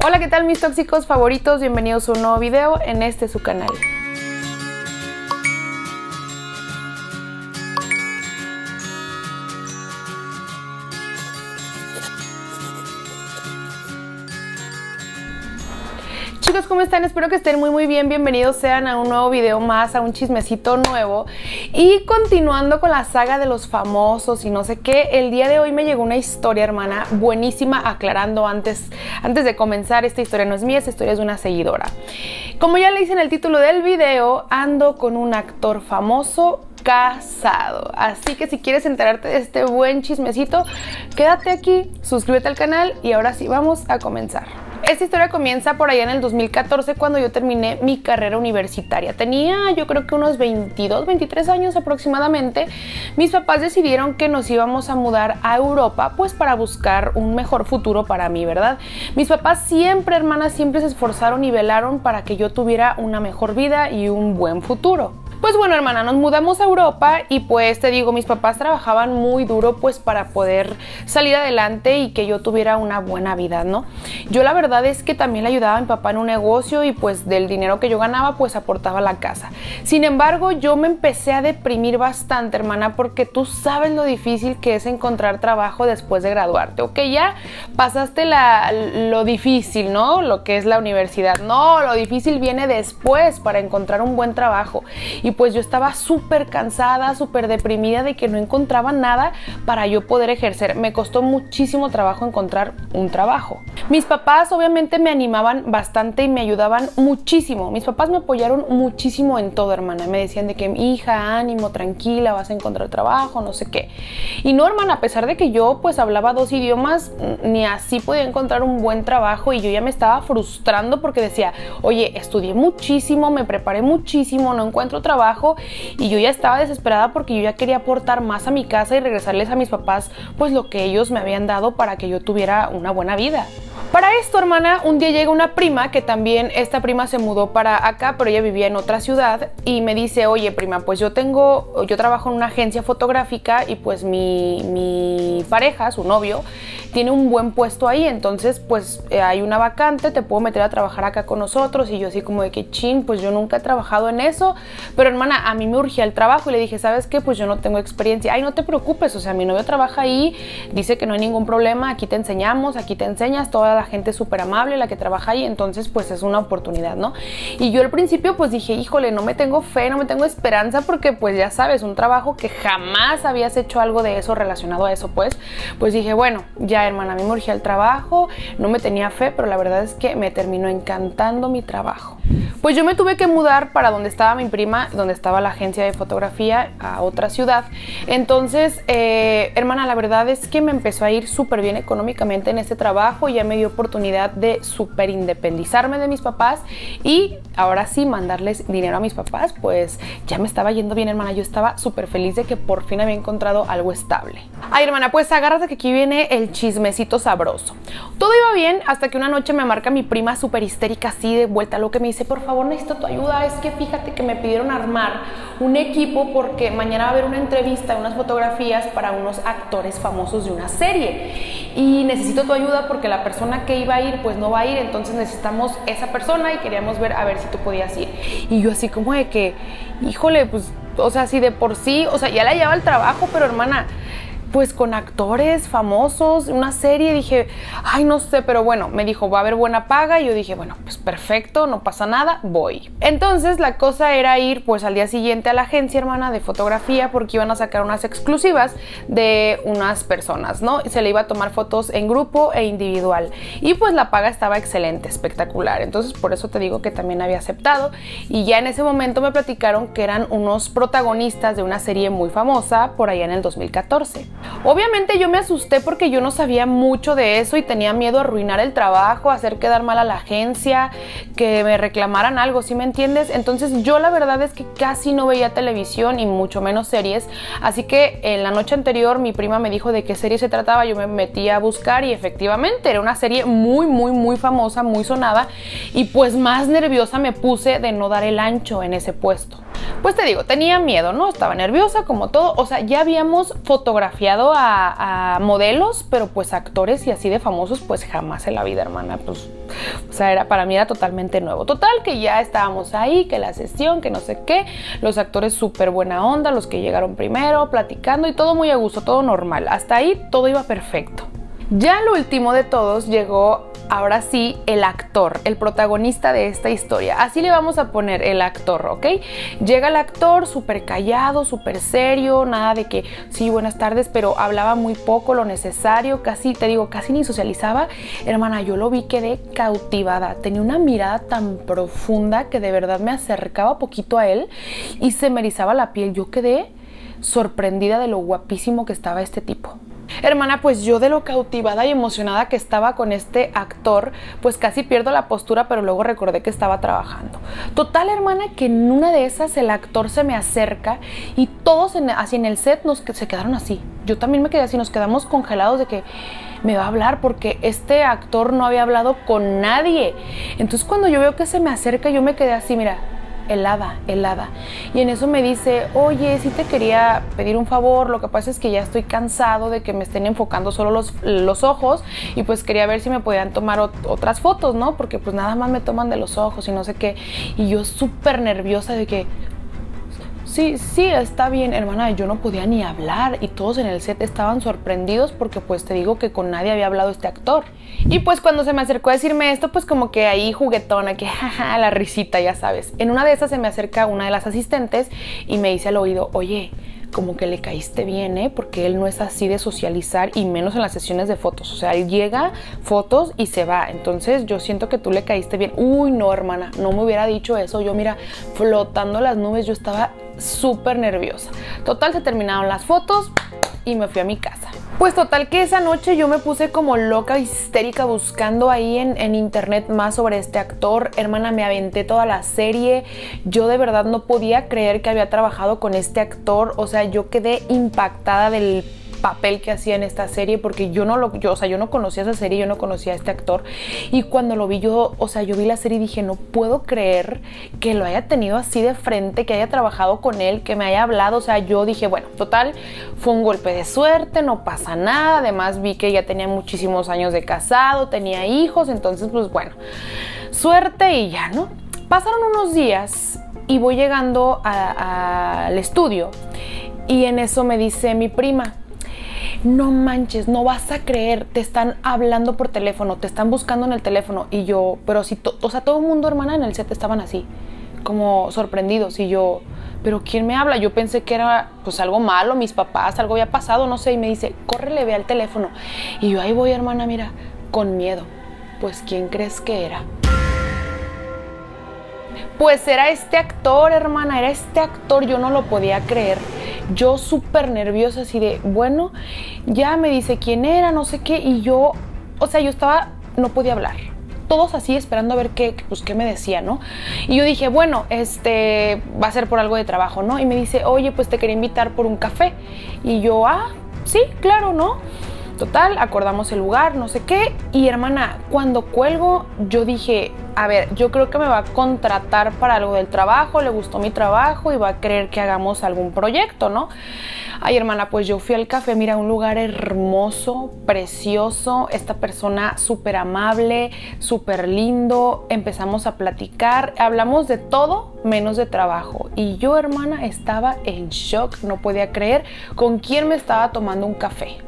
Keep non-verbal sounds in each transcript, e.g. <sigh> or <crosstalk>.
Hola, ¿qué tal mis tóxicos favoritos? Bienvenidos a un nuevo video en este su canal. ¿Cómo están? Espero que estén muy muy bien. Bienvenidos sean a un nuevo video más, a un chismecito nuevo. Y continuando con la saga de los famosos y no sé qué, el día de hoy me llegó una historia, hermana, buenísima, aclarando antes, antes de comenzar, esta historia no es mía, esta historia es de una seguidora. Como ya le hice en el título del video, ando con un actor famoso casado. Así que si quieres enterarte de este buen chismecito, quédate aquí, suscríbete al canal y ahora sí vamos a comenzar. Esta historia comienza por allá en el 2014 cuando yo terminé mi carrera universitaria. Tenía yo creo que unos 22, 23 años aproximadamente. Mis papás decidieron que nos íbamos a mudar a Europa pues para buscar un mejor futuro para mí, ¿verdad? Mis papás siempre, hermanas, siempre se esforzaron y velaron para que yo tuviera una mejor vida y un buen futuro. Pues bueno, hermana, nos mudamos a Europa y pues te digo, mis papás trabajaban muy duro pues para poder salir adelante y que yo tuviera una buena vida, ¿no? Yo la verdad es que también le ayudaba a mi papá en un negocio y pues del dinero que yo ganaba pues aportaba la casa. Sin embargo, yo me empecé a deprimir bastante, hermana, porque tú sabes lo difícil que es encontrar trabajo después de graduarte, ¿ok? Ya pasaste la, lo difícil, ¿no? Lo que es la universidad. No, lo difícil viene después para encontrar un buen trabajo. Y pues yo estaba súper cansada, súper deprimida de que no encontraba nada para yo poder ejercer. Me costó muchísimo trabajo encontrar un trabajo. Mis papás obviamente me animaban bastante y me ayudaban muchísimo. Mis papás me apoyaron muchísimo en todo, hermana. Me decían de que mi hija, ánimo, tranquila, vas a encontrar trabajo, no sé qué. Y no, hermana, a pesar de que yo pues hablaba dos idiomas, ni así podía encontrar un buen trabajo y yo ya me estaba frustrando porque decía, oye, estudié muchísimo, me preparé muchísimo, no encuentro trabajo y yo ya estaba desesperada porque yo ya quería aportar más a mi casa y regresarles a mis papás pues lo que ellos me habían dado para que yo tuviera una buena vida. Para esto, hermana, un día llega una prima que también esta prima se mudó para acá, pero ella vivía en otra ciudad y me dice, oye prima, pues yo tengo, yo trabajo en una agencia fotográfica y pues mi, mi pareja, su novio, tiene un buen puesto ahí, entonces pues eh, hay una vacante, te puedo meter a trabajar acá con nosotros y yo así como de que chin, pues yo nunca he trabajado en eso, pero hermana, a mí me urgía el trabajo y le dije, ¿sabes qué? Pues yo no tengo experiencia, ay no te preocupes, o sea, mi novio trabaja ahí, dice que no hay ningún problema, aquí te enseñamos, aquí te enseñas, toda la gente súper amable la que trabaja ahí, entonces pues es una oportunidad, ¿no? Y yo al principio pues dije, híjole, no me tengo fe, no me tengo esperanza porque pues ya sabes, un trabajo que jamás habías hecho algo de eso relacionado a eso, pues, pues dije, bueno, ya hermana, a mí me urgía el trabajo, no me tenía fe, pero la verdad es que me terminó encantando mi trabajo. Pues yo me tuve que mudar para donde estaba mi prima, donde estaba la agencia de fotografía, a otra ciudad. Entonces, eh, hermana, la verdad es que me empezó a ir súper bien económicamente en este trabajo, ya me dio oportunidad de súper independizarme de mis papás y ahora sí mandarles dinero a mis papás, pues ya me estaba yendo bien, hermana. Yo estaba súper feliz de que por fin había encontrado algo estable. Ay, hermana, pues agárrate que aquí viene el chismecito sabroso. Todo iba bien hasta que una noche me marca mi prima súper histérica así de vuelta lo que me dice, por favor, necesito tu ayuda, es que fíjate que me pidieron armar un equipo porque mañana va a haber una entrevista, unas fotografías para unos actores famosos de una serie y necesito tu ayuda porque la persona que iba a ir pues no va a ir, entonces necesitamos esa persona y queríamos ver a ver si tú podías ir. Y yo así como de que, híjole, pues, o sea, si de por sí, o sea, ya la lleva al trabajo, pero hermana, pues con actores famosos, una serie, dije, ay, no sé, pero bueno, me dijo, va a haber buena paga, y yo dije, bueno, pues perfecto, no pasa nada, voy. Entonces la cosa era ir pues al día siguiente a la agencia hermana de fotografía porque iban a sacar unas exclusivas de unas personas, ¿no? Se le iba a tomar fotos en grupo e individual. Y pues la paga estaba excelente, espectacular. Entonces por eso te digo que también había aceptado. Y ya en ese momento me platicaron que eran unos protagonistas de una serie muy famosa por allá en el 2014. Obviamente yo me asusté porque yo no sabía mucho de eso y tenía miedo a arruinar el trabajo, hacer quedar mal a la agencia, que me reclamaran algo, ¿sí me entiendes? Entonces yo la verdad es que casi no veía televisión y mucho menos series, así que en la noche anterior mi prima me dijo de qué serie se trataba, yo me metí a buscar y efectivamente era una serie muy, muy, muy famosa, muy sonada y pues más nerviosa me puse de no dar el ancho en ese puesto. Pues te digo, tenía miedo, ¿no? Estaba nerviosa como todo. O sea, ya habíamos fotografiado a, modelos, pero pues actores y así de famosos, pues jamás en la vida, hermana. Pues, o sea, era, para mí era totalmente nuevo. Total, que ya estábamos ahí, que la sesión, que no sé qué. Los actores súper buena onda, los que llegaron primero, platicando y todo muy a gusto, todo normal. Hasta ahí todo iba perfecto. Ya el último de todos llegó ahora sí el actor, el protagonista de esta historia. Así le vamos a poner el actor, ¿ok? Llega el actor súper callado, súper serio, nada de que sí, buenas tardes, pero hablaba muy poco, lo necesario, casi, te digo, casi ni socializaba. Hermana, yo lo vi, quedé cautivada. Tenía una mirada tan profunda que de verdad me acercaba poquito a él y se me erizaba la piel. Yo quedé sorprendida de lo guapísimo que estaba este tipo. Hermana, pues yo de lo cautivada y emocionada que estaba con este actor, pues casi pierdo la postura, pero luego recordé que estaba trabajando. Total, hermana, que en una de esas el actor se me acerca y todos así en el set nos, se quedaron así. Yo también me quedé así, nos quedamos congelados de que me va a hablar porque este actor no había hablado con nadie. Entonces cuando yo veo que se me acerca, yo me quedé así, mira, helada, helada. Y en eso me dice, oye, si te quería pedir un favor, lo que pasa es que ya estoy cansado de que me estén enfocando solo los, los ojos y pues quería ver si me podían tomar otras fotos, ¿no? Porque pues nada más me toman de los ojos y no sé qué. Y yo súper nerviosa de que, Sí, sí, está bien, hermana. Yo no podía ni hablar y todos en el set estaban sorprendidos porque pues te digo que con nadie había hablado este actor. Y pues cuando se me acercó a decirme esto, pues como que ahí juguetona, que <laughs> jaja, la risita, ya sabes. En una de esas se me acerca una de las asistentes y me dice al oído, oye, como que le caíste bien, ¿eh? Porque él no es así de socializar y menos en las sesiones de fotos. O sea, él llega, fotos y se va. Entonces yo siento que tú le caíste bien. Uy, no, hermana, no me hubiera dicho eso. Yo, mira, flotando las nubes, yo estaba súper nerviosa. Total, se terminaron las fotos y me fui a mi casa. Pues total que esa noche yo me puse como loca, histérica, buscando ahí en, internet más sobre este actor. Hermana, me aventé toda la serie. Yo de verdad no podía creer que había trabajado con este actor. O sea, yo quedé impactada del papel que hacía en esta serie porque yo no lo, yo, o sea, yo no conocía esa serie, yo no conocía a este actor. Y cuando lo vi yo, o sea, yo vi la serie y dije, no puedo creer que lo haya tenido así de frente, que haya trabajado con él, que me haya hablado, o sea, yo dije, bueno, total, fue un golpe de suerte, no pasa nada, además vi que ya tenía muchísimos años de casado, tenía hijos, entonces pues bueno, suerte y ya, ¿no? Pasaron unos días y voy llegando al estudio y en eso me dice mi prima, no manches, no vas a creer, te están hablando por teléfono, te están buscando en el teléfono. Y yo, pero si, o sea, todo el mundo, hermana, en el set estaban así, como sorprendidos. Y yo, pero ¿quién me habla? Yo pensé que era pues algo malo, mis papás, algo había pasado, no sé. Y me dice, córrele, ve al teléfono. Y yo, ahí voy, hermana, mira, con miedo. Pues, ¿quién crees que era? Pues era este actor, hermana, era este actor, yo no lo podía creer yo súper nerviosa, así de, bueno, ya me dice quién era, no sé qué, y yo, o sea, yo estaba, no podía hablar. Todos así esperando a ver qué, pues, qué me decía, ¿no? Y yo dije, bueno, este, va a ser por algo de trabajo, ¿no? Y me dice, oye, pues te quería invitar por un café. Y yo, ah, sí, claro, ¿no? Total, acordamos el lugar, no sé qué. Y hermana, cuando cuelgo, yo dije, a ver, yo creo que me va a contratar para algo del trabajo, le gustó mi trabajo y va a querer que hagamos algún proyecto, ¿no? Ay, hermana, pues yo fui al café, mira, un lugar hermoso, precioso, esta persona súper amable, súper lindo, empezamos a platicar, hablamos de todo menos de trabajo. Y yo, hermana, estaba en shock, no podía creer con quién me estaba tomando un café.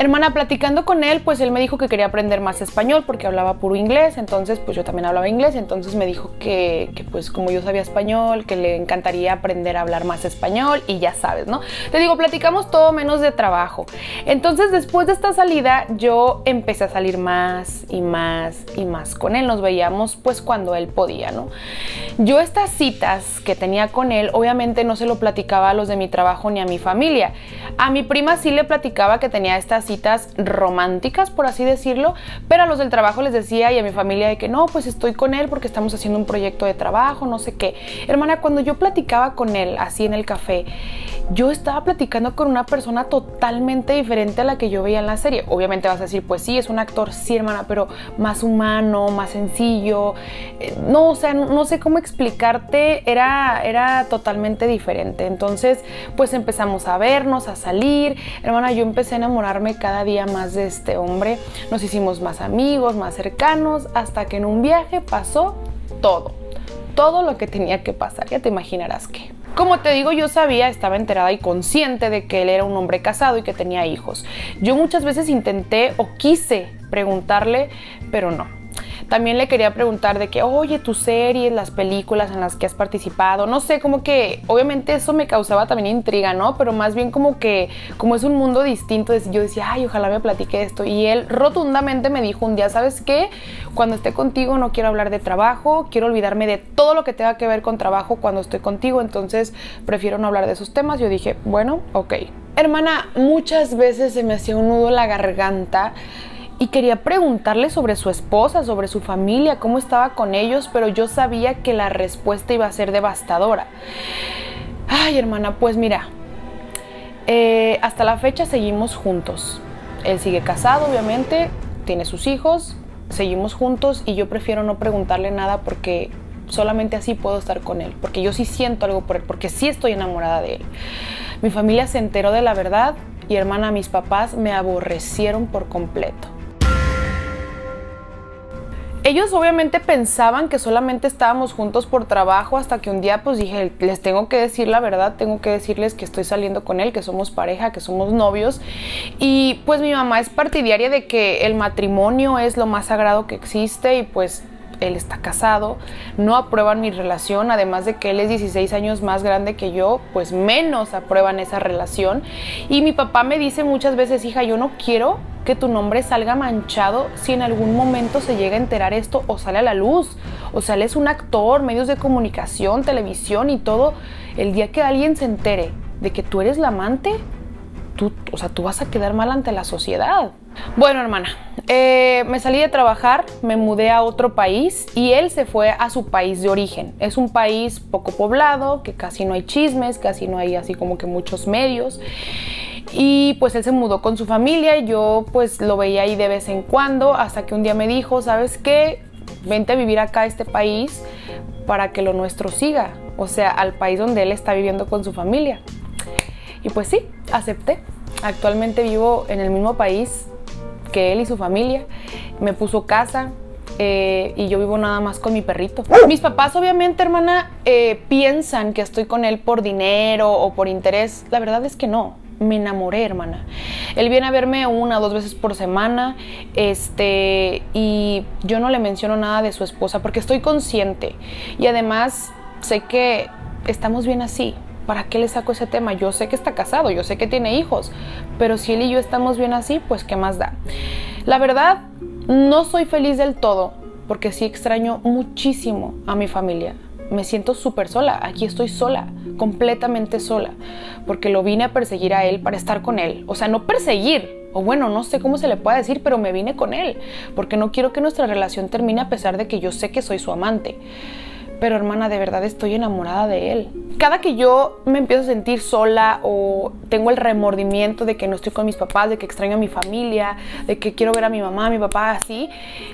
Hermana, platicando con él, pues él me dijo que quería aprender más español porque hablaba puro inglés, entonces pues yo también hablaba inglés, entonces me dijo que, pues como yo sabía español, que le encantaría aprender a hablar más español y ya sabes, ¿no? Te digo, platicamos todo menos de trabajo. Entonces después de esta salida yo empecé a salir más y más y más con él, nos veíamos pues cuando él podía, ¿no? Yo estas citas que tenía con él, obviamente no se lo platicaba a los de mi trabajo ni a mi familia. A mi prima sí le platicaba que tenía estas románticas, por así decirlo, pero a los del trabajo les decía y a mi familia de que no, pues estoy estoy con él porque estamos haciendo un proyecto de trabajo, no sé qué. Hermana, cuando yo platicaba con él así en el café, yo estaba platicando con una persona totalmente diferente a la que yo veía en la serie. Obviamente vas a decir, pues sí, es un actor, sí, hermana, pero más humano, más sencillo. Eh, no, o sea, no, sé cómo explicarte, era, era totalmente diferente. Entonces, pues empezamos a vernos, a salir. Hermana, yo empecé a enamorarme cada día más de este hombre. Nos hicimos más amigos, más cercanos, hasta que en un viaje pasó todo. Todo lo que tenía que pasar. Ya te imaginarás que. Como te digo, yo sabía, estaba enterada y consciente de que él era un hombre casado y que tenía hijos. Yo muchas veces intenté o quise preguntarle, pero no. También le quería preguntar de que, oye, tus series, las películas en las que has participado, no sé, como que obviamente eso me causaba también intriga, ¿no? Pero más bien como que, como es un mundo distinto, yo decía, ay, ojalá me platique esto. Y él rotundamente me dijo un día, ¿sabes qué? Cuando esté contigo no quiero hablar de trabajo, quiero olvidarme de todo lo que tenga que ver con trabajo cuando estoy contigo, entonces prefiero no hablar de esos temas. Yo dije, bueno, ok. Hermana, muchas veces se me hacía un nudo la garganta y quería preguntarle sobre su esposa, sobre su familia, cómo estaba con ellos, pero yo sabía que la respuesta iba a ser devastadora. Ay, hermana, pues mira, eh, hasta la fecha seguimos juntos. Él sigue casado, obviamente, tiene sus hijos, seguimos juntos y yo prefiero no preguntarle nada porque solamente así puedo estar con él, porque yo sí siento algo por él, porque sí estoy enamorada de él. Mi familia se enteró de la verdad y hermana, mis papás me aborrecieron por completo. Ellos obviamente pensaban que solamente estábamos juntos por trabajo hasta que un día pues dije, les tengo que decir la verdad, tengo que decirles que estoy saliendo con él, que somos pareja, que somos novios. Y pues mi mamá es partidaria de que el matrimonio es lo más sagrado que existe y pues él está casado, no aprueban mi relación, además de que él es 16 años más grande que yo, pues menos aprueban esa relación. Y mi papá me dice muchas veces, hija, yo no quiero que tu nombre salga manchado si en algún momento se llega a enterar esto o sale a la luz. O sea, es un actor, medios de comunicación, televisión y todo. El día que alguien se entere de que tú eres la amante, tú, o sea, tú vas a quedar mal ante la sociedad. Bueno, hermana, eh, me salí de trabajar, me mudé a otro país y él se fue a su país de origen. Es un país poco poblado, que casi no hay chismes, casi no hay así como que muchos medios. Y pues él se mudó con su familia y yo pues lo veía ahí de vez en cuando hasta que un día me dijo, ¿sabes qué? Vente a vivir acá a este país para que lo nuestro siga, o sea, al país donde él está viviendo con su familia. Y pues sí, acepté. Actualmente vivo en el mismo país que él y su familia. Me puso casa, eh, y yo vivo nada más con mi perrito. Mis papás obviamente, hermana, eh, piensan que estoy con él por dinero o por interés. La verdad es que no. Me enamoré, hermana. Él viene a verme una o dos veces por semana, este, y yo no le menciono nada de su esposa porque estoy consciente. Y además sé que estamos bien así. ¿para qué le saco ese tema? Yo sé que está casado, yo sé que tiene hijos, pero si él y yo estamos bien así, pues ¿qué más da? La verdad, no soy feliz del todo, porque sí extraño muchísimo a mi familia. Me siento súper sola, aquí estoy sola, completamente sola, porque lo vine a perseguir a él para estar con él. O sea, no perseguir, o bueno, no sé cómo se le puede decir, pero me vine con él, porque no quiero que nuestra relación termine a pesar de que yo sé que soy su amante pero hermana, de verdad estoy enamorada de él. Cada que yo me empiezo a sentir sola o tengo el remordimiento de que no estoy con mis papás, de que extraño a mi familia, de que quiero ver a mi mamá, a mi papá así,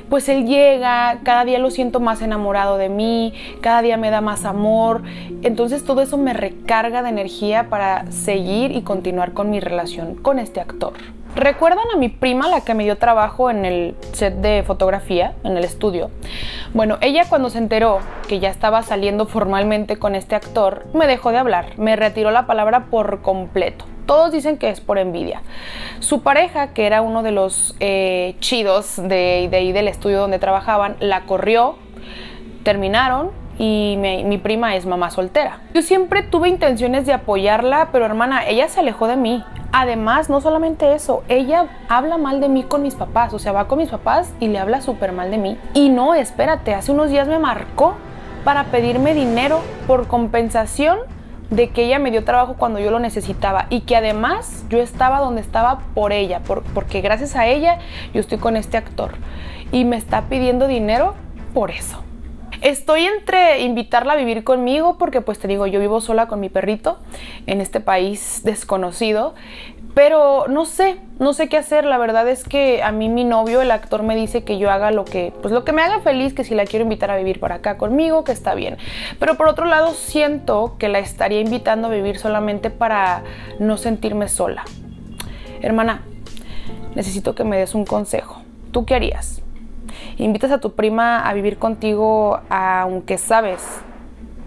pues él llega, cada día lo siento más enamorado de mí, cada día me da más amor. Entonces todo eso me recarga de energía para seguir y continuar con mi relación con este actor. ¿Recuerdan a mi prima, la que me dio trabajo en el set de fotografía, en el estudio? Bueno, ella cuando se enteró que ya estaba saliendo formalmente con este actor, me dejó de hablar, me retiró la palabra por completo. Todos dicen que es por envidia. Su pareja, que era uno de los eh, chidos de, de ahí del estudio donde trabajaban, la corrió, terminaron y mi prima es mamá soltera. Yo siempre tuve intenciones de apoyarla, pero hermana, ella se alejó de mí. Además, no solamente eso, ella habla mal de mí con mis papás, o sea, va con mis papás y le habla súper mal de mí. Y no, espérate, hace unos días me marcó para pedirme dinero por compensación de que ella me dio trabajo cuando yo lo necesitaba y que además yo estaba donde estaba por ella, porque gracias a ella yo estoy con este actor y me está pidiendo dinero por eso. Estoy entre invitarla a vivir conmigo porque pues te digo, yo vivo sola con mi perrito en este país desconocido, pero no sé, no sé qué hacer. La verdad es que a mí mi novio, el actor, me dice que yo haga lo que, pues lo que me haga feliz, que si la quiero invitar a vivir para acá conmigo, que está bien. Pero por otro lado, siento que la estaría invitando a vivir solamente para no sentirme sola. Hermana, necesito que me des un consejo. ¿Tú qué harías? Invitas a tu prima a vivir contigo aunque sabes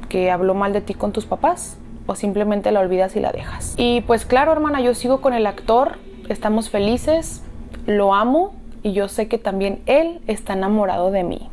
que habló mal de ti con tus papás o simplemente la olvidas y la dejas. Y pues claro, hermana, yo sigo con el actor, estamos felices, lo amo y yo sé que también él está enamorado de mí.